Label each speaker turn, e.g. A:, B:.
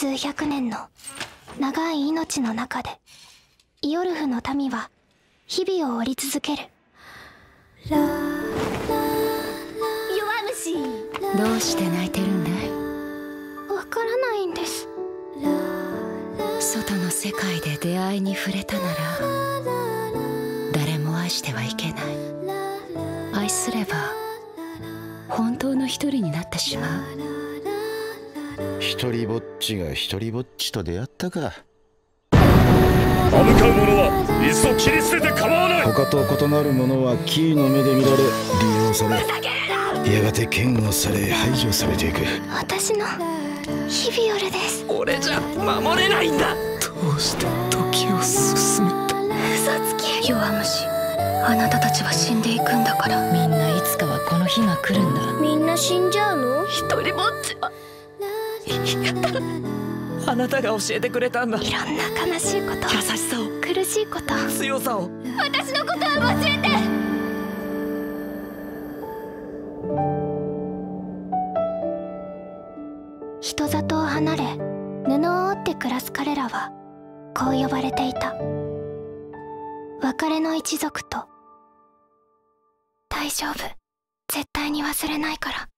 A: 数百年の長い命の中でイオルフの民は日々を織り続ける。
B: 弱虫。
C: どうして泣いてるんだい？
A: わからないんです。
C: 外の世界で出会いに触れたなら誰も愛してはいけない。愛すれば本当の一人になってしまう
D: 一人ぼっちが一人ぼっちと出会ったか。
E: 歯向かう者はいっそ切り捨てて構わない。
D: 他と異なる者はキーの目で見られ利用されやがて嫌悪され排除されていく。
A: 私のヒビオルです。
F: 俺じゃ守れないんだ。どうして時を進めた？
A: 嘘つき。
C: 弱虫。あなたたちは死んでいくんだから。みんないつかはこの日が来るんだ。
B: みんな死んじゃうの？
F: 一人ぼっちはあなたが教えてくれたんだ。
A: いろんな悲しいこと。
F: 優しさを。
A: 苦しいこと。
F: 強さを。
B: 私のことは忘れて。
A: 人里を離れ布を織って暮らす彼らはこう呼ばれていた。別れの一族と。大丈夫。絶対に忘れないから